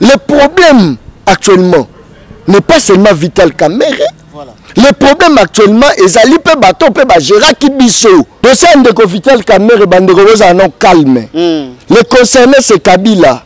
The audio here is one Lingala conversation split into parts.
le problème actuellement n'est pas seulement vital kamere voilà. le problème actuellement ezali mpe bato mpe bagéraki biso tosa ndeko vital kamere bandeko bozala non calme mm. le concerné c'est kabila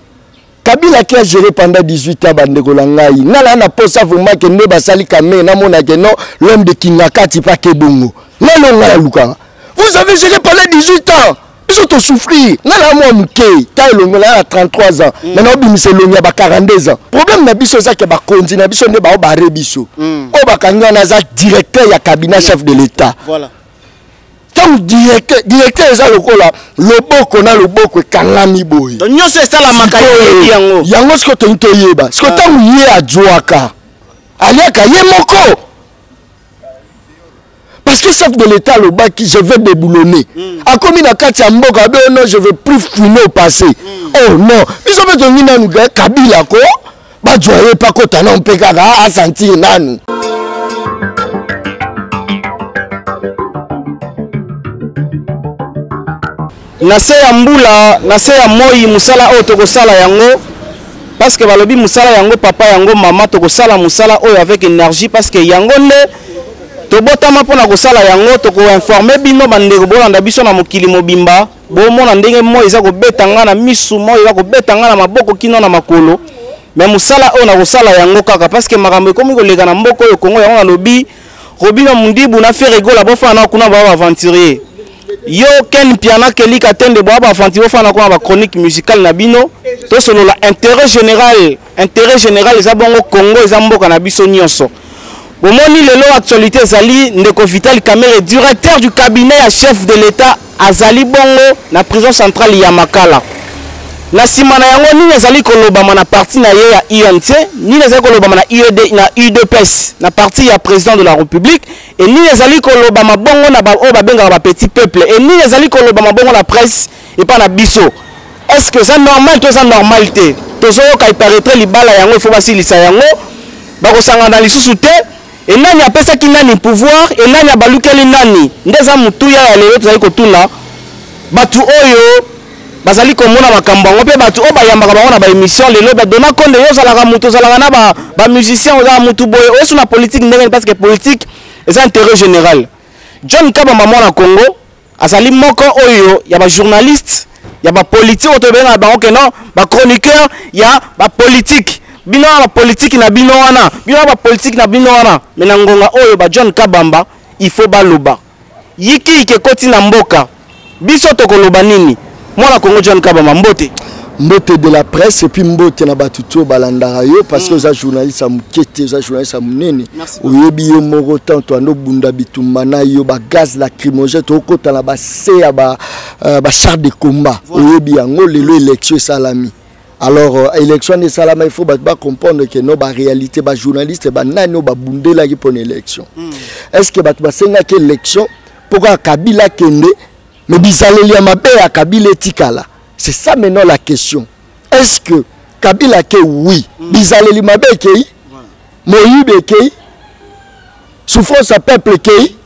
kabila ki agere pendant 18 ans bandeko na ngai ngai naa na posa vraimen ke nde basali kamere namona ke non l'homme de kingakati pa ke bongo ngai longa na lukaka vous avez géré pendant 18 ans biso tosouffrir nga na mwa moke ta elongo na na 33 ans mm. me naobimisa elongi ya ba 42 ans problème na biso eza ke bakonzi na biso nde bao bare biso mm. oyo bakangi wana aza directeur ya cabinet chef de l'état voilà. ntango directeur directeur eza lokola loboko na loboko ekangami boye nyonso esalamaka yango yango sikoyo toyini toyeba sikoyo ntango ah. ye ajwaka aliaka ye moko parce que chef de l'état alobaki je vais déboulonner mm. akomi na kati ya mboka abe oh non je vais plus fouiner au passé mm. oh non biso mpe tolingi nanu kabila ko bajwa ye mpe akota nao mpe kaka asentir nanu na se ya mbula na se ya moi mosala oyo tokosala yango parce que balobi mosala yango papa yango mama tokosala mosala oyo avec énergie parce que yango nde tobotama mpo na kosala yango tokoinforme bino bandeko bolanda biso na mokili mobimba bomona ndenge moi eza kobeta ngai na misu moi eza kobeta ngai na maboko kino na makolo me mosala oyo nakosala yango kaka parce que makambo ekomi koleka na mboka oyo kongo yango nalobi Robino Mundibu na Ferre Gola bofana na kuna ba aventurier. Yo Ken Piana Kelly Katende ba aventurier bofana na kuna ba chronique musicale na bino. To solo la intérêt général, intérêt général eza bongo Congo eza mboka na biso nyonso. Bomoni lelo actualité ezali ndeko Vital Kamerhe directeur du cabinet ya chef de l'État Azali bongo na prison centrale ya Makala. Na nsima na yango, nini ezali kolobama na parti na ye ya UNC, nini ezali kolobama na, UED, na UDPS, na parti ya president de la Republique, e nini ezali kolobama bongo na baoyo babengaka ba petit peuple, e nini ezali kolobama bongo na presse epai na biso. Est ce que eza normal to eza normal te? Tozoyoka, il paraîtrait libala yango il faut basilisa yango, bakosangana lisusu te. Et nani apesaki nani pouvoir et nani abalukeli nani nde eza motuya ya lelo tozali kotuna bato oyo bazali komona makambo yango mpe bato oyo bayambaka bango na baémission lelo badona konde yo ozalaka moto ozalaka na bamusicien ba ozalaka motu boye oyesu na politike ndenge nini parce que politike eza intérêt général john kabamba mwana congo azali moko oyo ya ba journaliste ya ba politique oyo tobengaka bango ke non ba chroniqueur ya ba politique bino wana ba politique na bino wana bino wana ba politique na bino wana me na ngonga oyo ba john kabamba il faut baloba yikiyiki ekoti na mboka biso tokoloba nini mwana kongo john kabama mbote mbote de la presse epuis mbote na bato to balandaka yo parce que mm. oza journaliste ya moke te oza journaliste ya monene oyebi yo moko ntango toyanda obunda bitumba na yo bagaz lacrymogène tokokota na base ya euh, bachar de combat oyebi yango lelo élection esalami alors euh, élection wana esalama il faut bato bacomprendre ke no baréalité bajournaliste banani oyo babundelaki mpo na élection mm. est ce que bato basengaki élection mpo kaka kabila akende Mais bizaleli ya mabe ya Kabila etikala. C'est ça maintenant la question. Est-ce que Kabila ke oui, mm. bizaleli mabe ekei, moyibi ekei, souffrance ya peuple ekei.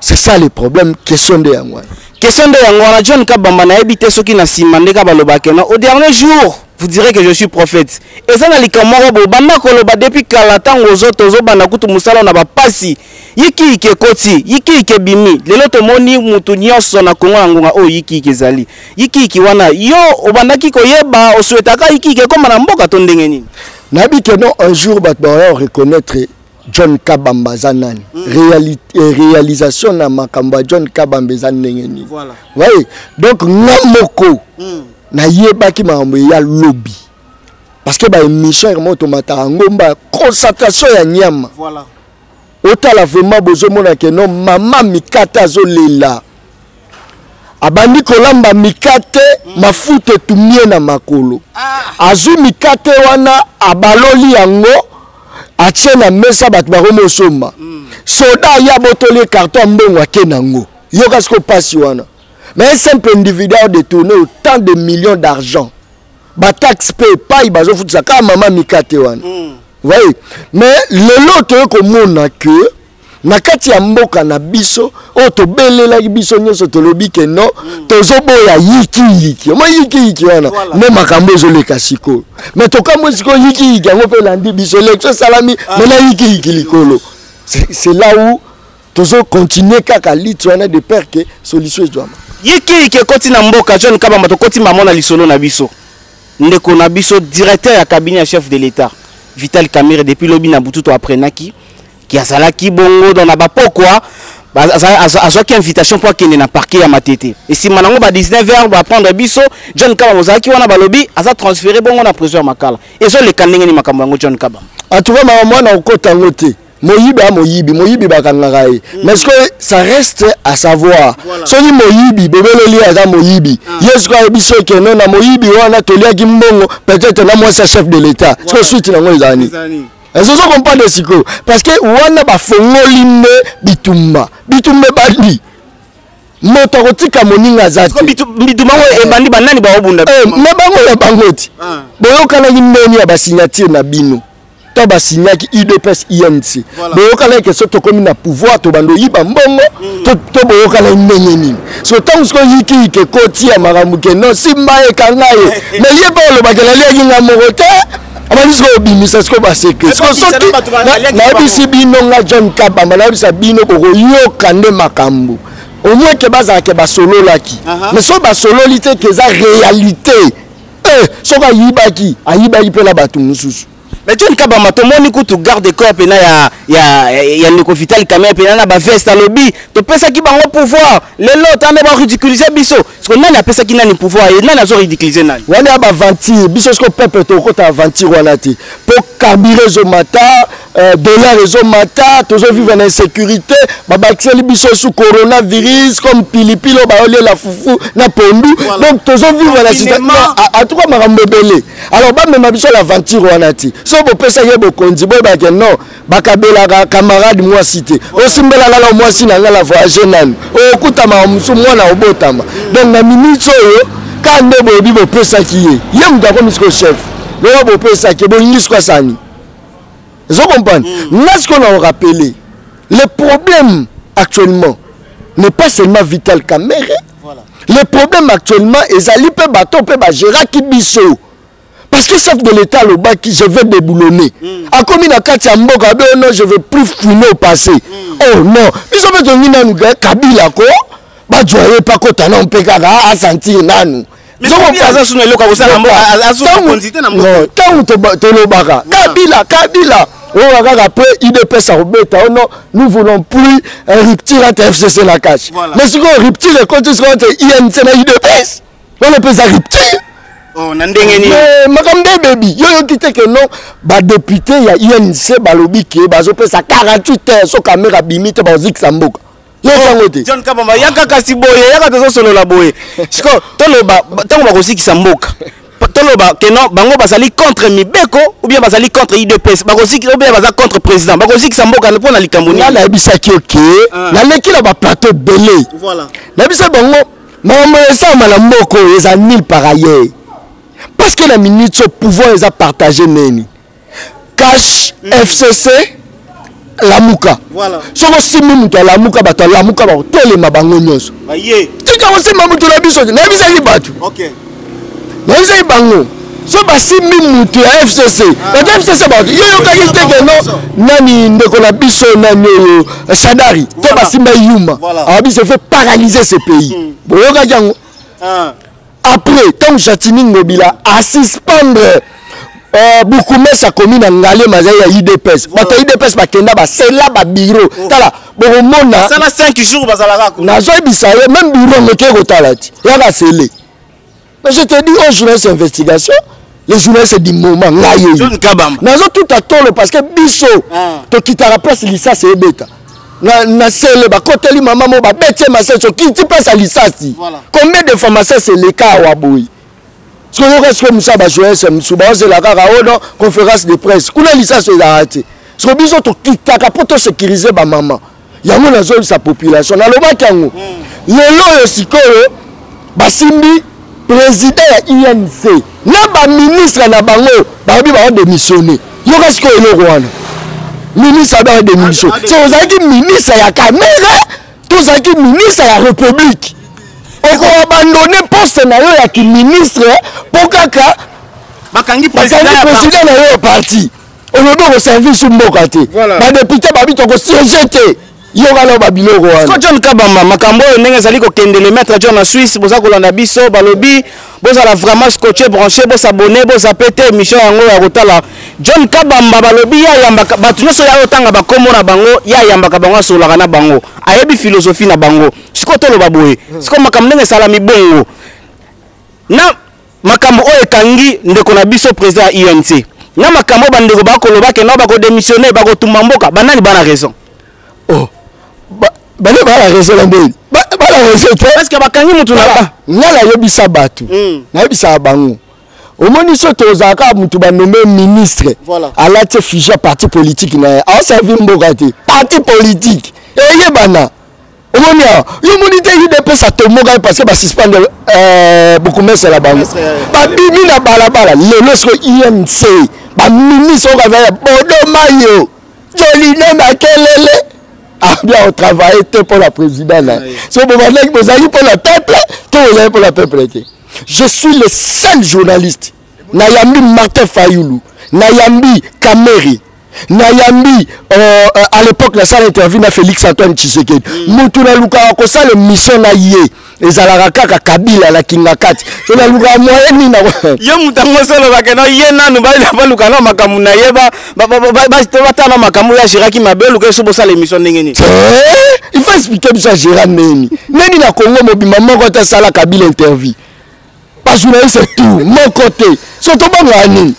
C'est ça le problème, question de yango. Question de yango wana John Kabamba nayebi te soki na sima ndeka baloba kena au dernier jour vous direz que je suis prophète eza na likambo moko boye banda koloba depuis kala ntango ozoto ozobanda kutu mosala na bapasi yikiyiki ekoti yikiyiki ebimi lelo tomoni mutu nyonso na kongo na ngonga oyo yikiyiki ezali yikiyiki wana yo obandaki koyeba osuetaka yikiyiki ekoma na mboka to ndenge nini nayebi ke non un jour bato bakoya koreconnaitre john kabamba aza nani mm. Reali eh, réalisation na makambo ya john kabamba eza ndenge nini voilà. waye donc nga moko mm. nayebaki makambo eya lobi parce que baémission yango tomataka ngomba concentration ya nyama voilà. otala vraiment bozomona ke no mama mikate azolela abandi kolamba mikate mm. mafuta etumie na makolo ah. azwi mikate wana abaloli yango atie na mesa bato bakomi osomba mm. soda aye abotoli ye carton ya mbongo ake na yango yoka siko mpasi wana mais un simple individu aodetourne autant de millions d'argent ba taxe pe epai bazofutisa kaka mama mikate wana mm. voye mais lelo toye komona ke na kati ya mboka na biso oyo tobelelaki biso nyonso tolobi ke no mm. tozoboya yikiyiki omoi yikiyiki wana voilà. nde makambo ezoleka sikoyo me tokamwe sikoyo yikiyiki yango mpe elandi biso elektio esalami ah. me na yikiyiki likolo c'est là où tozo continuer kaka liti wana de père que solution ezwama yikiyiki ekoti na mboka john kabamba tokoti mamo na lisolo na biso ndeko na biso directeur ya cabinet ya chef de l'état vital camire depuis lobi na butu toapprenaki ki azalaki bongo don na bapokwa azwaki invitation mpo akende na parquet ya matete nsima nango ba 19 heure baprendre biso john kabamba ozalaki wana balobi aza transféré bongo na prison ya makala ezoleka ndenge ni makambo yango john kabamba atuka mama mwana okota yango te moyibi a moyibi moyibi bakangaka ye mm. mais sikoyo ça reste à savoir voilà. soki moyibi bobeleli ye aza moyibi ah. ye sikoyo ayebi so ke no na moyibi wana toliaki mbongo peut-être na mwasi ya chef de l'état voilà. sikoyo suite nango ezala nini ezozo comprendre sikoyo parce que wana bafongoli nde bitumba bitumba ebandi moto akotika moninga aza te bituma oyo eh, ebandi banani baobunda eh, na bango ya bango ti ah. boyokanaki ndeni ya basignature na bino ntango basignaki udps inc voilà. boyokanaki ke so tokomi na pouvoir tobanda oyiba mbongo mm. to, to boyokanaki ndenge nini so ntango sikoyo yikiyike ekoti ya makambo ke no simba ekanga ye me ye mpe olobaka naliaki nga moko te abandi sikoyo obimisa sikoyo baseke sikoyo soki nayebisi bino nga john kabamba nayebisa bino bokoyoka nde makambo omweke bazalaka basololaki mais soki basololi te ke eza réalité Eh, soki ayibaki ayibaki mpe na bato mosusu mais john kabama tomoni kutu garde corps mpena ya, ya, ya ndeko vital kamere mpena na baveste alobi topesaki bango pouvoir lelo tande baridiculize biso siko nani apesaki nani pouvoir ye nani azo ridiculize nani wana ya baventure biso siko peuple tokokota aventure wana te mpo carbure ezomata Euh, dollar ezomata tozo vivre na insécurité babakiseli biso su coronavirus comme pilipili oyo bayolela fufu na pondu donc tozo vivre na situation atuka makambo ebele alors bamema biso l'aventure wana ti so bopesaki ye bokonzi boyebake non bakabelaka camarade mwasi te osimbelaka na mwasi na ngai na voyage nanu okuta makambo mosusu mwana obotama donc na minute oyo ka nde boyebi bopesaki ye ye moto akomi siko chef lelo bopesaki ye bolingi siko asani ozo comprendre mm. nga sikoyo na orapele le problème actuellement n'est pas seulement vital camere voilà. le problème actuellement ezali mpe bato mpe bagéraki biso parce que chef de l'état alobaki je vais déboulonner mm. akomi na kati ya mboka abe oh non je vais plus fouiner au passé mm. oh non biso mpe tongi nanu kabila ko bajwa ye mpe akota nao mpe kaka ah, asentir nanu ntango tolobaka kabila kabila oyo kaka après idps akobeta ono oh nous voulons plus rupture entre fcc na cash mais sikoyo rupture ekoti sikoyo entre inc na idps wana mpe eza rupture oh, na ndenge nini makambo nde ebebi yo yoki te ke non badepute ya inc balobi ke bazopesa 48 heures so kamera abimi te bazokikisa mboka yango te john kabamba yaka kasi boye yaka tozosolola boye sikoyo toloba ntango bakosikisa mboka toloba ke non bango bazali contre mibeko ou bien bazali contre idps bakozikisa ou bien baza contre président bakozikisa mboka mpo na likambo nini ngai nayebisaki yo ke ah. naleki na baplateau ebele nayebisa bango makambo esalama na mboka oyo eza nil par ailleurs parce que na minute oyo pouvoir eza partage neni cash mm. fcc lamuka voilà. soki osimbi moto alamuka bato alamuka bakotelema bango nyonso tika kosimba moto na biso nayebisaki bato okay. nayebisaki bango so basimbi moto ya fcc ah. bato ya fcc bato yo yokaki te keno nani ndeko na biso nani oyo eh, sadari to basimba yuma awa biso efe paralyse ce pays hmm. boyokaki yango ah. après ntango jatini ngobila asuspendre Euh, bukumes akomi na ngale mazali ya idps bato ya idps bakenda basela babiro oh. tala bokomona nazoyebisa yo meme biro yango ekei kotala ti yaka sele mais je te dis au journaliste investigation les journalistes du moment ngai oyo nazo tout à tolo parce que biso ah. tokitaka place lisasi ebeta na, na sele bakoteli mama mo babeti ye masasi okiti place ya lisasi voilà. combien de fois masasi eleka awa boye soki oyoka soki mosa bajournaliste mosusu baozela kaka ono oh conférence de presse kuna lisasi ezalaka te soki biso tokitaka mpo tosécurise bamama yango nazongisa population nalobaki yango hmm. lelo oyo sikoyo basimbi président ya inc na baministre na bango bayebi bango démissionne yoka sikoyo eloko wana ministre ya bango démission so ozalaki ministre ya kamere to ozalaki ministre ya république okoabandone poste na yo ya kiministre mpo kaka bakangi président na yo ya parti olobi okoservi su mboka te badepute babi tokosiege te yoka leo babiloko wana john kabamba makambo oyo ndenge ezali kokende le maître john na suisse boza kolanda biso balobi bozala vraiment scotche branche bosabone bozape te émission yango ya kotala john kabamba balobi ye ayambaka bato nyonso ya otanga bakombo na bango ye ayambaka bango asololaka na bango ayebi philosophie na bango sikoyo toloba boye sikoyo makambo ndenge esalami bongo na makambo oyo ekangi ndeko na biso président ya UNC na makambo bandeko bakoloba ke nao bakodemissione bakotumba mboka banani bana raison oh. bane bana raison na ndeni bana raison te parceke bakangi motu na ba nga nayebisa bato hmm. nayebisaka bango omoni so tozala kaka motu banome ministre alati fusion parti politique na ye aoservi mboka te parti politique eyebana omoni awa yo omoni te udps atomokaki parce que basuspendre euh, bokomesela bango babimi na balabala lelo siko imc baminisi oyo kazala bodoma yo jolino makelele abia ah, otravaille te mpo na président na ye so bobandaki bozalaki mpo na peuple to bozalaki mpo na peuple te je suis le seul journaliste nayambi martin fayulu nayambi kamere nayambi uh, uh, à l'époque nasala interview na félix antoine tshisekedi mm. mutu nalukaka kosala émission na ye ezalaka kaka kabila na kingakati to nalukaka moye nini na ye moto yango osolobake no ye nanu baluka na makambo na ye batala na makambo oyo agiraki mabe oluka esu bosala émission ndenge nini eh, il faut explike biso agira nini nani na congo mobimba moko ata asala kabila interview bajournaliste tour moko te so tobanga nini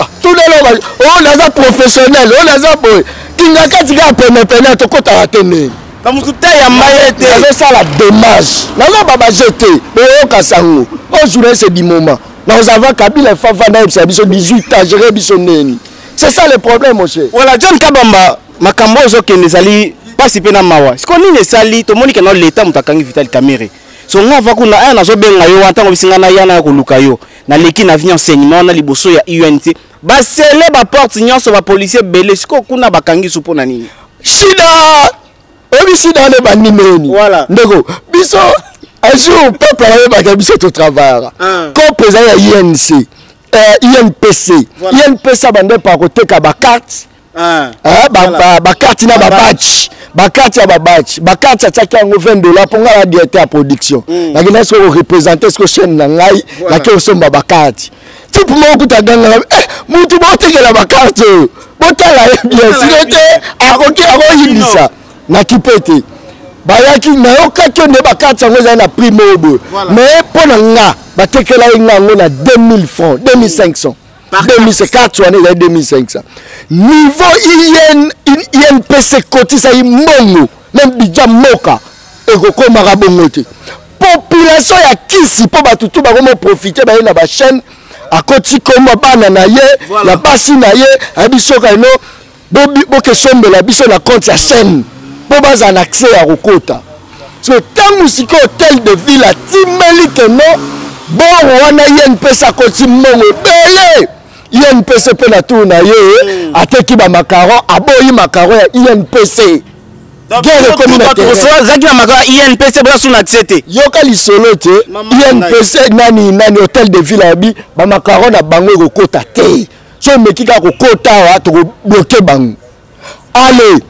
ah, tunelo oyo oh, naza professionnel oyo oh, naza boye kingakati kaka penepene tokotaka te ndenge na motu te ya maye te azosala dommage naloba baje te boyoka sango oyo oh, journaliste du moment nakozava kabila fafa nayebisa biso 18 ans gere biso ndeni c'est ça le problème monsieur voilà john kabamba makambo oyo ezokende ezali mpasi mpe na mawa sikoyo nini esali tomoni kena leta moto akangi vital kamere so nga va kuna aya nazobenga yo wana ntango bisi nga naya naya koluka yo naleki na vie enseignement wana liboso ya unc basele baporte nyonso bapolisier ebele sikoyo kuna bakangi su mpo na nini shida oyebi shida wana ebandi ndeni voilà. ndeko biso un jour peuple ayebaka biso totravaillaka ah. cope eza ya inc uh, eh, inpc voilà. inpc abanda epa koteka bacarte Ah. Eh, bakati na babaci bakati ya babaci bakati atiaki yango 20 dollar mpo ngai na directeur ya production hmm. nakendaki soko korepresente soko chaîne na ngai nake kosomba bakati tipe moko kuta gangaka eh, mutu botekela bakati oyo botala ye bien sino te akoki akoyibisa nakipe te bayaki nayokaki yo nde bakati yango ezali na prix moko boye mais mpo na nga batekela ye nga yango na 2000 francs 2500 2000 carte wana ezali 2500 niveau in, inpc ekotisa ye mbongo na bidja mboka ekokomaka bongo te population ya kisi mpo bato tu bakoma profite baye na bachaîne akoti kombo bana na ye voilà. ya basi na ye ayebi soka eno bokesombela biso na compte ya chaîne mpo bazala na accès ya kokota so ntango sikoyo hotel de ville atimbeli keno boro wana ye mpesa akoti mbongo ebele inpc mpe na tour na ye hmm. ateki bamakaron aboyi makaron ya inpc ozalaki na makaro ya inpc boza suna tse te yoka lisolo te inpc nani nani hotel de ville abi bamakaron na bango ekokota te so omeki kaka kokota awa tokobloke bango ale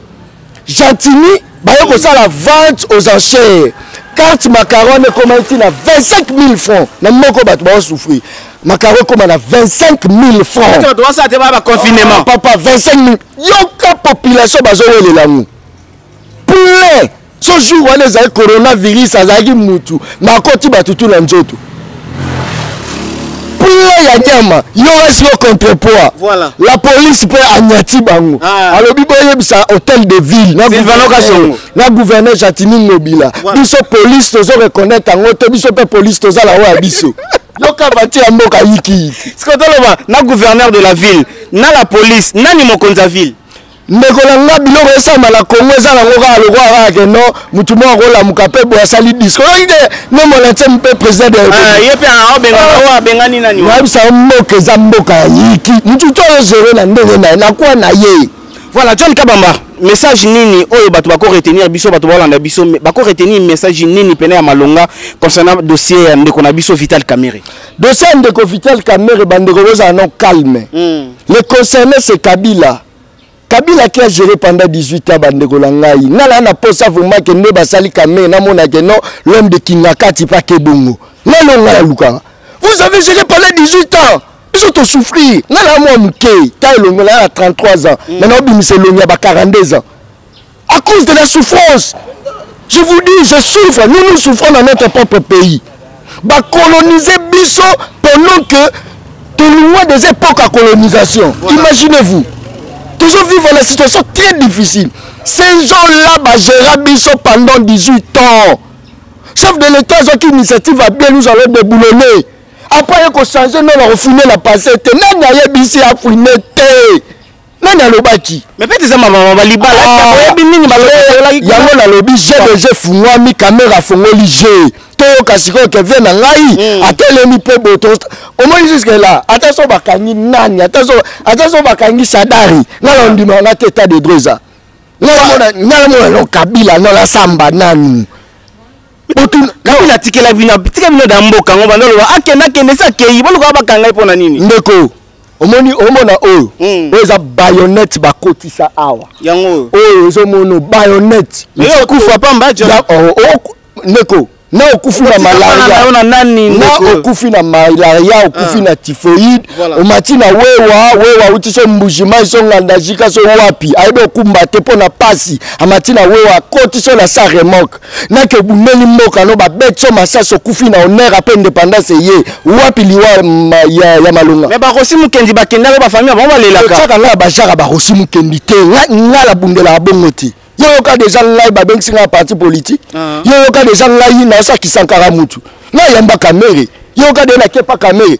gentini baye kosala vente aux enchères carte macaron ekomaki ti na 25 000 francs na moko bato baosouffrir makaro ekoma na 25 000 francsconfinement papa 25 000 yoka population bazowelela yango plein so jour wana ezali coronavirus azalaki mutu na akoti bato tu na nzoto pula ya nyama yo wasi yo contrepoids voilà. la police mpe anyati bango ah. alobi boyebisa hôtel de ville na gouverneur, na gouverneur jatini ngobila voilà. biso police tozo reconnaitre yango te biso mpe police toza la oyo ya biso yoka bati ya mboka yikiyiki sikoyo toloba na gouverneur de la ville na la police nani mokonzi ya ville ndeko na nga biloko esamba na congo eza nango kaka lokola kaka ke no motu moko akolamuka mpe boye asali disko oyoki te no monatieme mpe président de nayebisa yo mboka eza mboka ya yiki motu to ozere na ndenge naye nakuwa na ye voilà john kabamba message nini oyo bato bako retenir biso bato baolanda biso bako retenir message nini pene ya malonga concernant dossier ya ndeko na biso vital camere dossier ya ndeko vital kamere bandeko bozala no calme mm. le concerné c'est kabila kabila ki agere pendant 18 ans bandeko na ngai ngai naa na posa vraimen ke nde basali kamere namona ke non l'homme de kingakati pa ke bongo ngai no ngai nalukaka vous avez géré pendant 18 ans biso tosouffrir ngai naa mwa moke ta elongola ya 33 ans mm. maintenant obimisa elongi ya ba 42 ans à cause de la souffrance je vous dis je souffre nous nous souffrons dans notre propre pays bacolonise biso pendant que tolingwa des époques à colonisation imaginez vous toujours vivre la situation très difficile. Ces gens-là, bah, Gérard Bissot pendant 18 ans. Chef de l'État, ils ont une initiative à bien, nous allons déboulonner. Après, ils ont changé, nous allons refiner la passée. Nous n'avons pas à fouiner. nani alobaki mais peut eza mabama balibala ah, oyebi nini balobaki yango nalobi je de je fungwami kamera afongoli je toyoka sikoyo kevie na ngai hmm. atelemi mpe boto omoni juske la ata so bakangi nani ata so bakangi sadari ngai naondima nga te etat de droit eza ngai namona no kabila no nasamba nanu botuna kabila atikela bino atika bino da mboka yango banda loba akenda akende esi akei boluka bakanga ye mpo na nini ndeko omoni omona oyo hmm. oyo eza bayonete bakotisa awa yango oyo ezomono bayonete okufa pamba ndeko na okufi na malaria na nani na okufi na malaria ah. okufi na typhoïde omati na wewa wewa auti so mbujima so ngandajika so wapi ayebi okumba te mpo na mpasi amati na wewa akoti so na sa remoke na ke obundeli mboka no babeti so masasi okufi na honneur ape independance eye wapi liwa ya, ya malonga me bakosi mokendi bakendaka bafami ya bango balelaka otyaka ngai ya bajaka bakosi mokendi te ngai nabundelaka bongo te yo yoka deja ngai babengisi ngai ya parti politique ah. yo yoka deja ngai naosakisa nkaka motu nayamba kamere yo yoka de nakepa kamere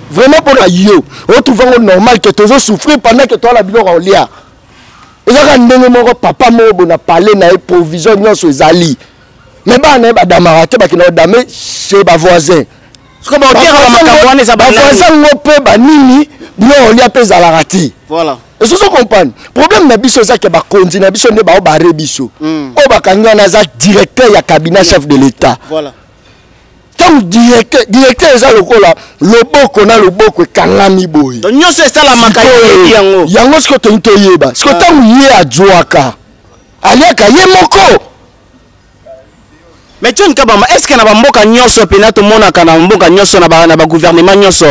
vraiment pona yo otrouve yango normal ke tozo souffrir pendant ke toala biloko ya olia ezaka ndenge moko papa moko bona pale na ye provision nyonso ezali me bana na ye badamaka te bakenda kodame chez bavoisin bavoisin ngo mpe banini biloko olia mpe ezalaka te voilà ezozo comprendre problème na biso eza ke bakonzi na biso nde bao bare biso hmm. oyo bakangi wana aza directeur ya cabinet chef de l'état voilà ntango directeur directeur eza lokola loboko na loboko ekangami boye nyonso esalamaka yebi yango yango sikoyo tolingi toyeba sikoyo ntango ah. ye ajwaka aliaka ye moko mais john kabamba est ce que na bamboka nyonso mpena tomonaka na mboka nyonso na bagouvernement nyonso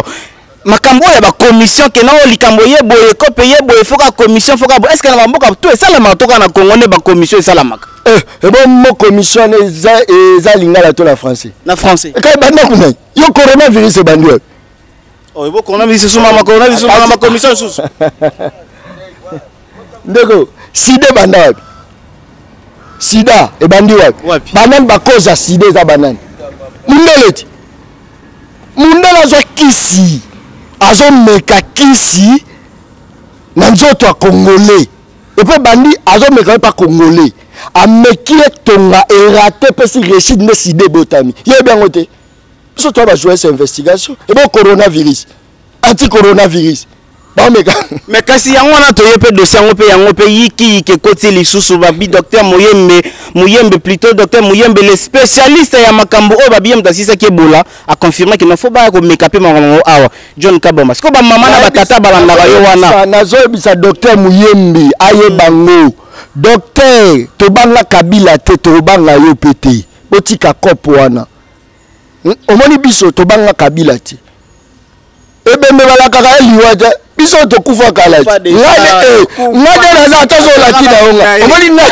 makambo ya ba commission ke nao likambo ye boye kope ye boye foka commission foka boye est-ce que na bamboka to esalamaka toka na congo nde ba commission esalamaka eh, ebo eh, mo commission eza eza lingala to na français na français eh, kai banda kuna yo coronavirus ebandi wapi oh ebo coronavirus suma ma coronavirus suma ma commission susu ndeko sida ebanda wapi sida ebandi wapi banani bakoze ya sida eza banani mundele ti mundele azwa kisi azomeka kisi na nzoto ya congolais epuis bandi azomeka ye mpa congolais ameki etonga erate epesi rechide nde sida ebotami yebi yango te biso toya bajoyes ya investigation ebo coronavirus anti coronavirus bameka me kasi yango wana toye mpe dosi yango mpe yango mpe yikiyiki ekoti lisusu babi docteur moyembe moyembe plutôt docteur moyembe le spécialiste ya makambo oyo babiye moto asisaki ebola aconfirme ke nofo baya komeka mpe makambo yango awa john kabamba sikoyo bamama na batata balandaka yo wana nazoyebisa docteur moyembe ayeba hmm. ngo docteur tobanga kabila te tobanga yo mpe te botika cope wana hmm? omoni biso tobanga kabila te ebembe balakaka ye liwa te biso tokufa kala eh, nga nde naza ata zolaki na yonga omoni nga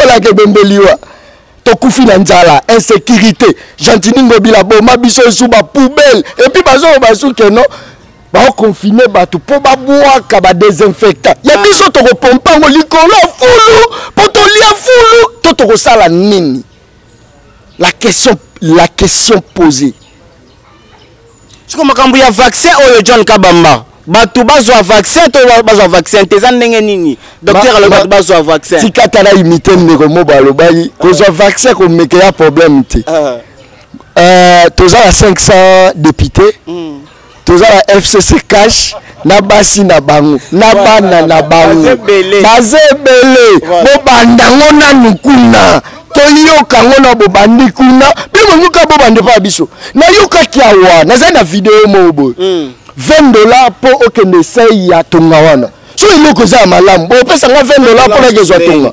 yolaka ebembe liwa tokufi na nzala insécurité gentini ngobila boma biso esu bapoubele epuis bazoloba esu keno baokonfine bato mpo babwaka badesinfecta ya ah. biso tokopompa yango likolo ya fulu mpo tolia fulu to tokosala nini la question la question posée siko makambo ya vaccin oyo john kabamba bato bazwa vaccin to bazwa vaccin te eza ndenge nini docteur alobi bato bazwa vaccin tikata na imite ndeko mobo alobaki kozwa vaccin komekela problème te ah. euh, toza na 500 député mm. toza na fcc cash na basi na bango na bana na bango baza ebele bobanda ngo nanu kuna toyoka ngo na bobandi kuna mpe monuka bobanda epai ya biso nayokaki awa naza na video moko boye 20 hmm. dollar mpo okende esai ya tonga wana so eloko eza ya malamu bopesa nga 20 dollar mpo nakezwa tonga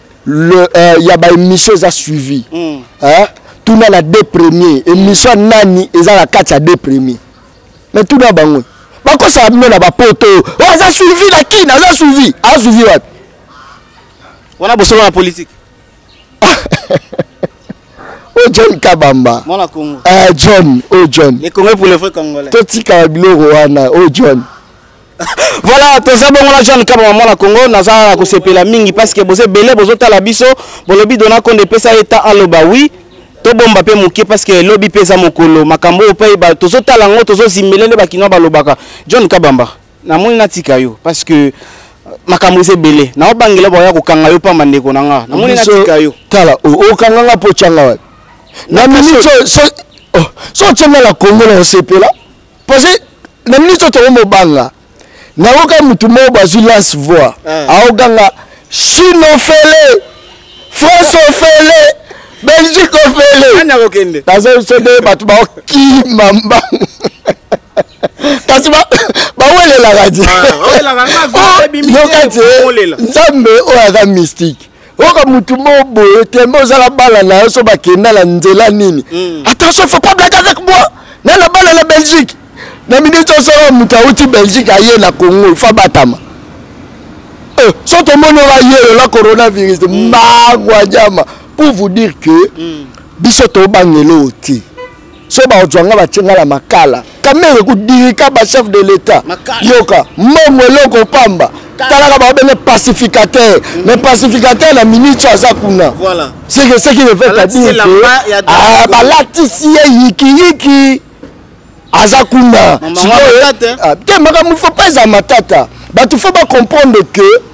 le euh, ya ba émission eza suivi mm. hein tuna na deux premier émission mm. nani eza na kati ya deux premier mais tuna bango bakosala bino na bapoto oyo oh, aza suivi na kini aza suivi aza suivi wapi wana bosolo na politique o oh, john kabamba mwana congo uh, john o oh, john le congo pour le vrai congolais totikala biloko wana o oh, john voilà toza bongo na jean kabama mwana congo naza na kosepela mingi parce que boza ebele bozotala biso bolobi dona konde epesa ye ta aloba wi tobomba mpe moke parce que lobi mpe eza mokolo makambo oyo mpe tozotala yango tozozimela nde bakinois balobaka john kabamba namoni natika yo parce que euh, makambo eza ebele naobangela baya kokanga yo pamba ndeko na nga namoni natika yo tala okanga nga mpo tyanga wapi na minute so otyenga na kongo na osepela parce que na minute oyo tokomi obanga nayoka motu moko bazwi lance voix ah. aoganga chine ofele france ofele belgique ofele nazalisa nde bato baokima mbangu kasi bawelelaka te ah, oh, yoka te nzambe oyo aza mystique oka mutu moko boye tembe ozala bala na yo so bakenda na nzela nini mm. attention faut pas blague avec moi na na bala na belgique na minute osala mutu awuti belgique aye na congo ifa batama euh, so tomoni oyo ayelo na coronavirus mm. magwa diama pour vous dire que mm. biso tobangela oyo te so bakozwa nga batie nga na makala kamere kodirika bachef de l'état yoka mbongo eloko pamba talaka babenge pacificateur mm. mais pacificateur na minute aza kuna seke seki ne fait adir ke ah, balatisi ye yikiyiki aza kuna sikoyo te ah, makambo fo pas eza matata bato fo bacomprendre que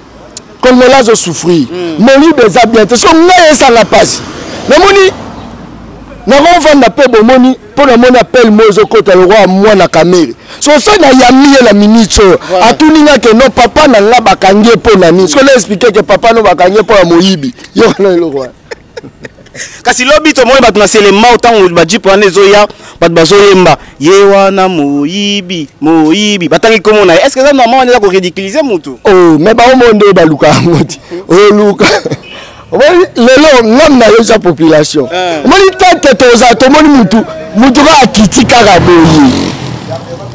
congolais azo souffrir mm. molibe eza bien te so ngai esanga mpasi namoni nakovanda mpe bomoni mpo namoni appel moi ezokota lokola mwana kamere soso nayambi ye na minute oyo atuni nga ke no papa na nga bakangi ye mpo na nini soki na explike ke papa no bakangi ye mpo ya moyibi yo wana eloko wana kasi lobi tomoni bato na selemao ntango bajipe wana ezoya bato bazoyemba ye wana moyibi moyibi batangi nkombo na ye estce eza normal wana eza koridiculize motu oh, me baomo nde baluka yango ti oluka omoni lelo ngam na yo eza population eh. omoni tete toza tomoni mutu mutu kaka kiti kaka boye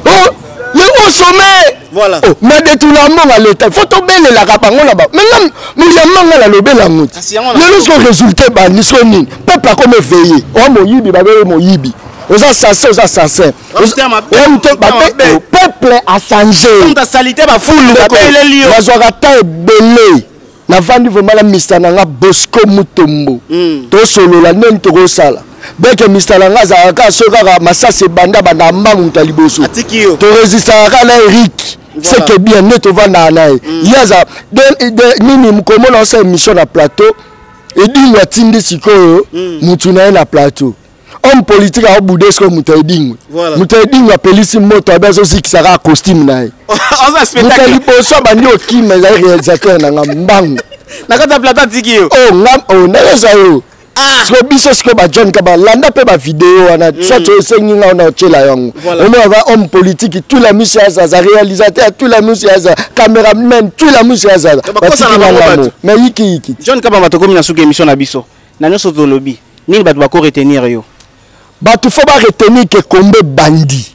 oh, ye o sommet voilà. oh, na detula mbongo ya leta fo tobelelaka bango na bango maintenant muyamba ngai nalobela yango ti lelo siko résultat ebandi siko nini peuple akomi eveille oya moyibi babele moyibi oza assassin oza assassin peuple achange bazwaka temps ebele navandi vraiment na mista na nga bosco mutombo mm. tosolola ndeni tokosala beke mista na nga azalaka kaka soki kaka masasi ebanda banda mbangu moto ya liboso toresistaka kaka na erike seke bien nde tovandaka na ye mm. ye aza nini mokomona osa émission na plateau edingo atindi sikoyo motu mm. na ye na plateau homme politique aho boude sikoyo moto ya edingwe moto ya edingwe apelisi moto abe azozikisa kaka costume na ye moto ya liboso abandi okima ezali réalisateur na nga mbangu na kati ya plateau atiki yo o oh, nga o oh, nayeza yo ah. sikoyo biso sikoyo bajohn ka balanda mpe bavideo wana mm. soit osengi nga ona otyela yango omo ava homme politique tu la misi azaza réalisateur tu la misi aza cameraman tu la misi azaza batikilangamo mais yikiyiki john kabamba tokomi na suka émission na biso na nyonso tolobi nini bato bako retenir yo bato fo ba retenir ke kombe bandi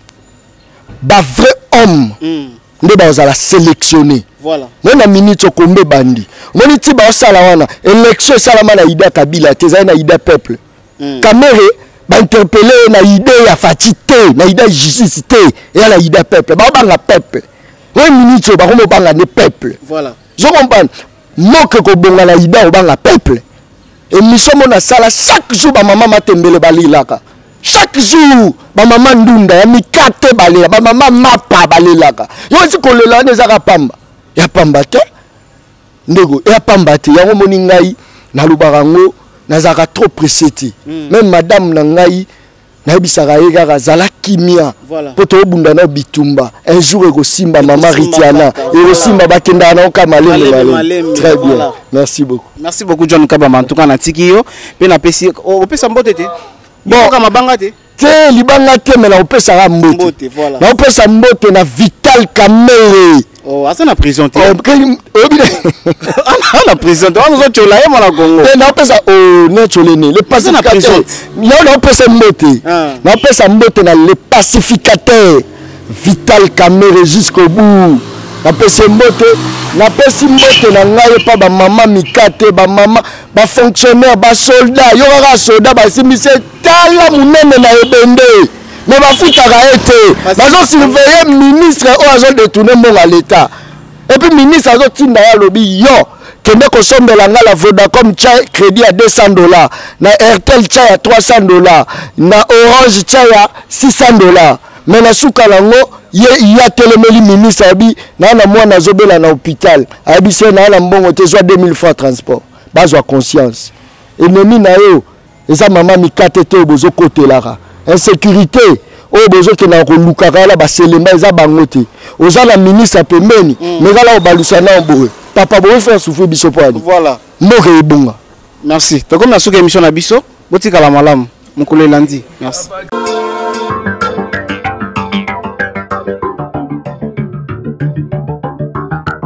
ba vrai homme mm. nde bakozala sélectionné voilà. no na minute okombe bandi omoni ti baosala wana élection esalama na ida kabila te ezali na ida peuple mm. kamere bainterpele ye na ide ya faci te na ide ya justice te eya na ida peuple baobanga peuple oyo minute oyo bakomobanga nde peuple voilà. zo comprendre moke kobonga na ida obanga peuple emission mo nasala chaque jour bamama matembele balelaka chaque jour bamama ndunda ya mikate balela bamama mapa balelaka yo esi kolela wana ezaka pamba ya pamba te ndeko ya pamba te yango omoni ngai nalobaka yango nazalaka trop presse te mm. meme madame na ngai nayebisaka ye kaka zala kimia mpo tobunda nao bitumba un jour ekosimba mama ritiana ekosimba bakendaka nao ka malembe malembe très bien merci beaucoup merci beaucoup john kabama en tout cas natiki yo mpe napesi opesa mbote te boka mabanga te te libanga te me nakopesaka mbote nakopesa mbote na vital kamere Oh, aza na prison te. Oyebi na ah, na prison te. Wana ozocola ye mwana Congo. Te naopesa o oh, niocole ne le pacificateur. Yango naopesa mbote. Ah. Naopesa mbote na le pacificateur Vital Kamerhe jusqu'au bout. Napesi mbote, napesi mbote na ngai epa ba mama mikate, ba mama ba fonctionnaire, ba soldat. Yo kaka soldat basimbisi tala monene na ebende. mais bafutaka ye te bazo surveille ministre oyo azo detourne mbongo ya leta epuis ministre azotinda ye alobi yo kende kosombela ngai la vodacom tya crédit ya 200 dollar na airtel tya ya 300 dollar na orange tya ya 600 dollar me na suka nango ye ye atelemeli ministre ayebi naa na mwana azobela na hôpital ayebi se naa na mbongo te zwa 2000 francs transport bazwa conscience enemi na yo eza mama mikate te oyo bozokotelaka insécurité oyo bozokendaka kolukaka wana baselemba eza bango te oza na ministre pembeni mm. mekala obalusa nao boye papa boye faire souffrir biso mpo ani voilà. mboka ebonga merci tokomi na suka émission na biso botikala malamu mokolo elandi merci